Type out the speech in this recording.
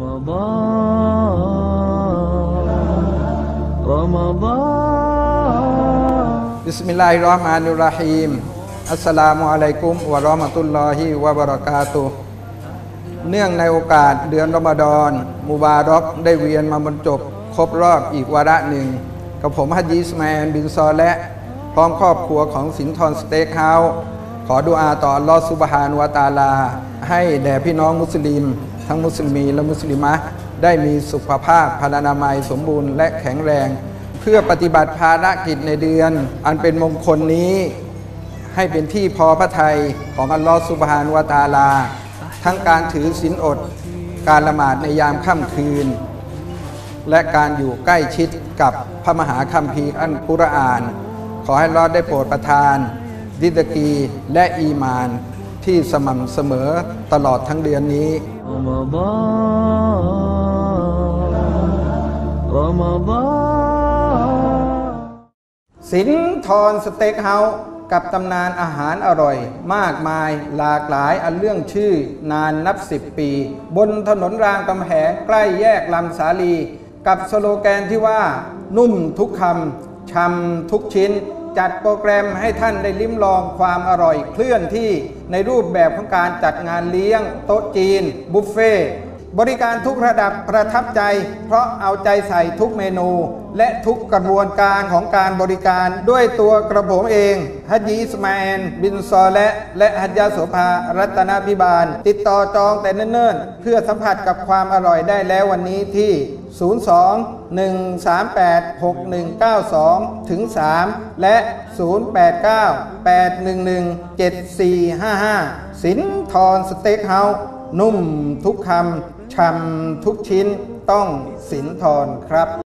رمضان رمضان บิสมิลลาฮิรเราะห์มานิรเราะฮีม อัสสลามุอะลัยกุมวะเราะมะตุลลอฮิวะบะเราะกาตุฮ์เนื่องในโอกาสเดือนรอมฎอน มุบารอกได้เวียนมาบรรจบ ครบรอบอีกวาระหนึ่ง กับผมฮัจญีอิสมาอิลบินซอและ พร้อมครอบครัวของสินทรสเต็กเฮาส์ขอดุอาต่ออัลลอฮฺซุบฮานุวะตะอาลา ให้แด่พี่น้องมุสลิม ทั้งมุสลิมีและมุสลิมะได้มีสุขภาพพลานามัยสมบูรณ์และแข็งแรง เพื่อปฏิบัติภารกิจในเดือน อันเป็นมงคลนี้ ให้เป็นที่พอพระทัยของอัลลอฮฺสุบฮานุวตาลา ทั้งการถือศีลอด การละหมาดในยามค่ำคืน และการอยู่ใกล้ชิดกับพระมหาคัมภีร์อันกุรอาน ขอให้อัลลอฮ์ได้โปรดประทาน ดิดกีและอีมาน ที่สม่ำเสมอตลอดทั้งเดือนนี้ สินทรสเต็กเฮาส์กับตำนานอาหารอร่อย มากมายหลากหลายอันเรื่องชื่อนานนับสิบปี บนถนนรางกำแหงใกล้แยกลำสาลี กับสโลแกนที่ว่า นุ่มทุกคำชำทุกชิ้น จัดโปรแกรมให้ท่านได้ลิ้มลองความอร่อยเคลื่อนที่ในรูปแบบของการจัดงานเลี้ยง โต๊ะจีน บุฟเฟ่ บริการทุกระดับประทับใจ เพราะเอาใจใส่ทุกเมนู และทุกกระบวนการของการบริการด้วยตัวกระผมเองฮัจญีอิสมาอิลบินซอและ และฮัจญาโสภารัตนพิบาล ติดต่อจองแต่เนิ่นๆ เพื่อสัมผัสกับความอร่อยได้แล้ววันนี้ที่ 02 138 6192 ถึง 3 และ 089 811 7455 สินทรสเต็กเฮาส์นุ่มทุกคำ ชำทุกชิ้นต้องสินทรครับ